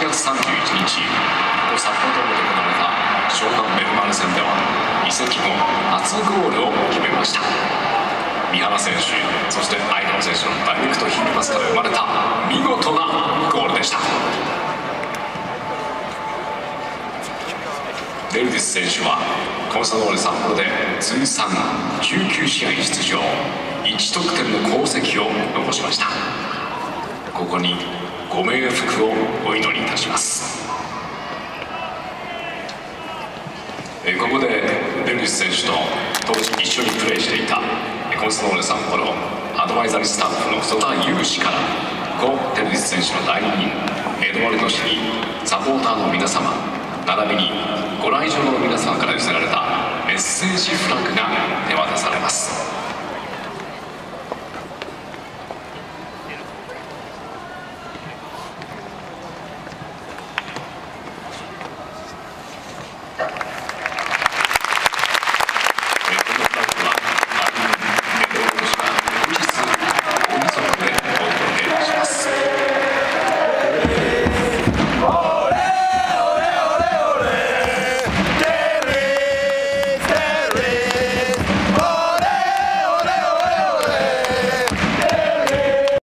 月31日ここ札幌ドームで行われた湘南ベルマーレ戦では移籍後初ゴールを決めました。三原選手そして相川選手のダイレクトヒールパスから生まれた見事なゴールでした。デルディス選手はコンサドーレ札幌で通算19試合出場1得点の功績を残しました。ここにご冥福をお祈りいたします。えここでデルディス選手と当時一緒にプレーしていたコンサドーレ札幌アドバイザリースタッフの曽田裕氏からゴ・テルディス選手の代理人エドワルド氏にサポーターの皆様並びにご来場の皆様から寄せられたメッセージフラッグが